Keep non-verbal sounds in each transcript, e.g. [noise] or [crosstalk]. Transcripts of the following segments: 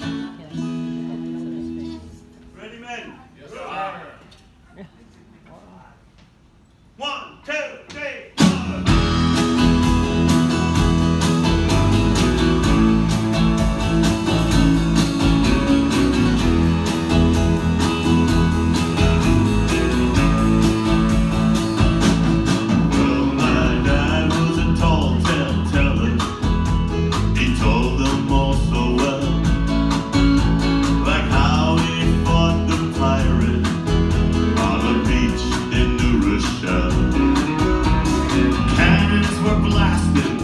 Thank you. were blasted.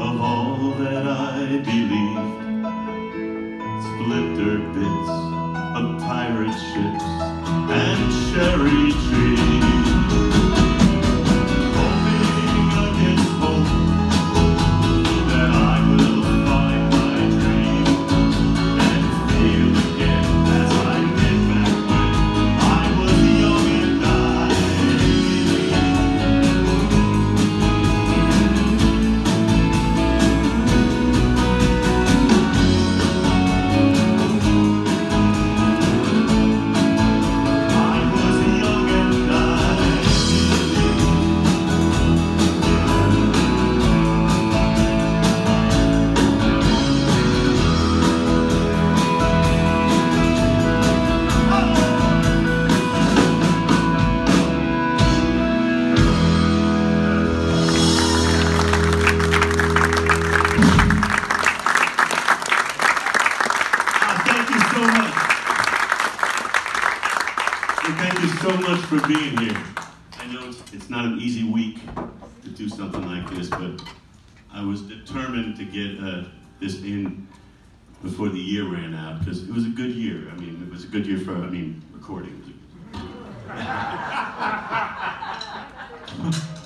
of all that I believed. Splinter bits of pirate ships and sherry you so much for being here. I know it's not an easy week to do something like this, but I was determined to get uh, this in before the year ran out because it was a good year. I mean, it was a good year for, I mean, recording. [laughs]